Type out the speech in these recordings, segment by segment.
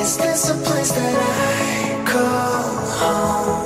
Is this a place that I call home?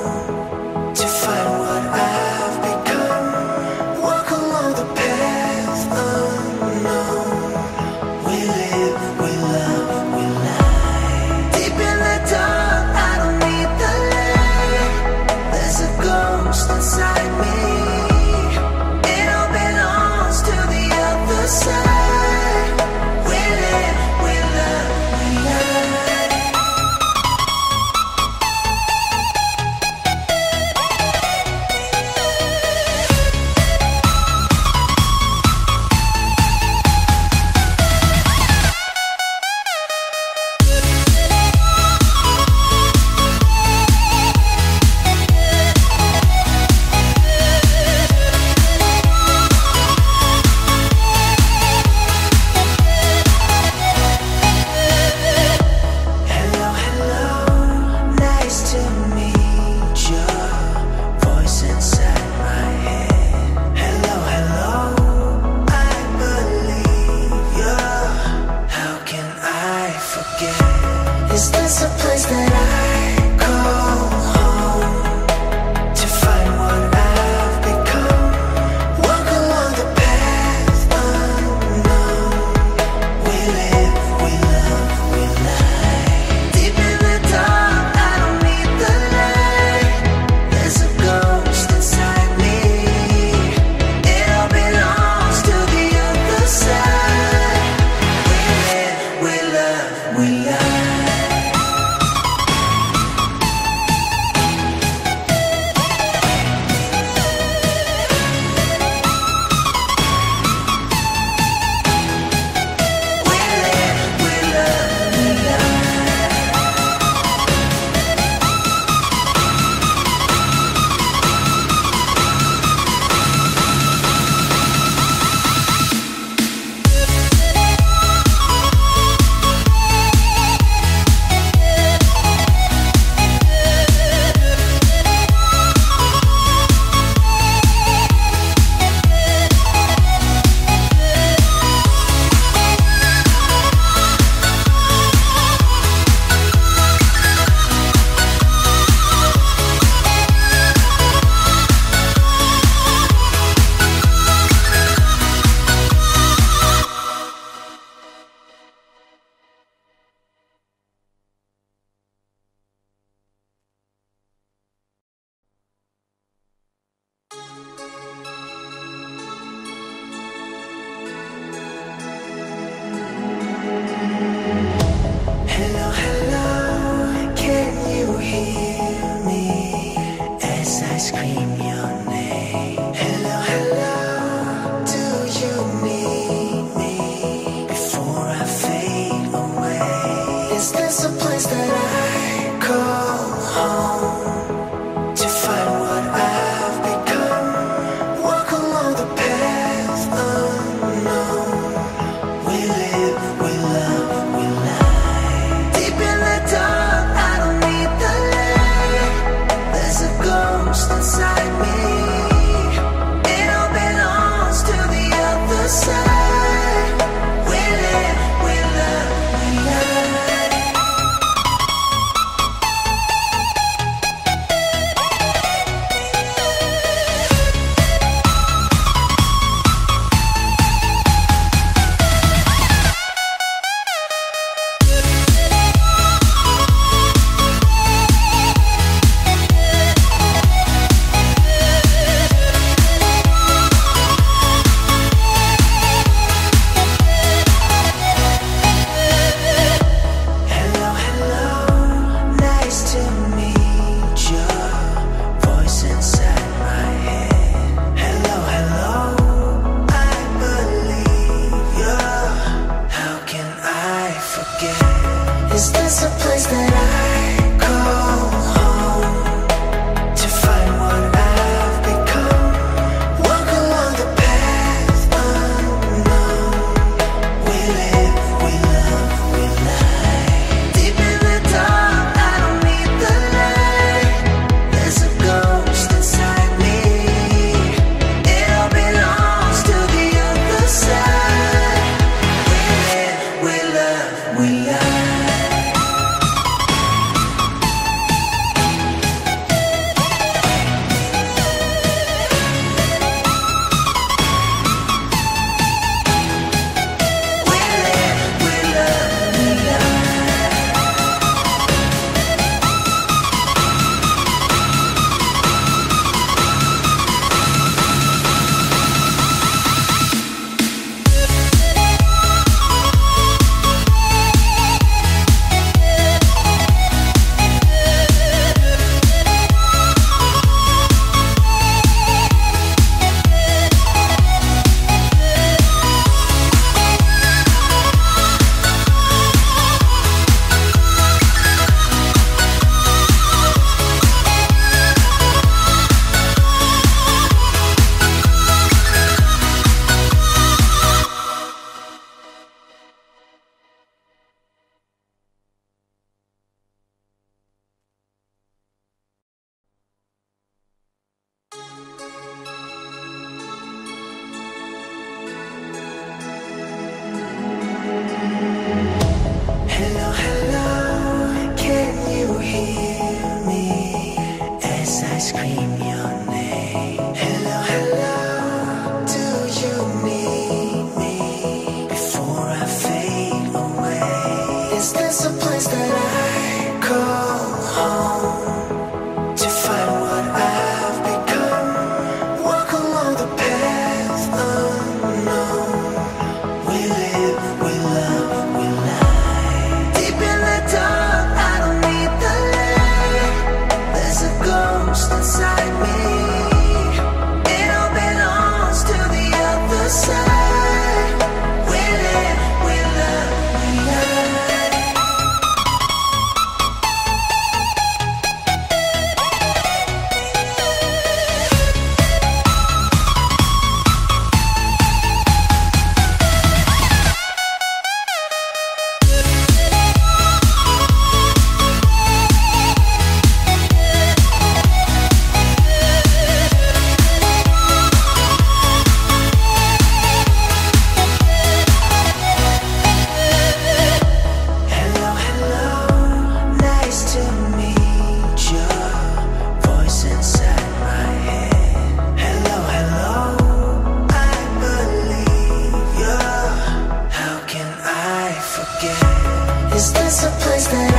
there's a place that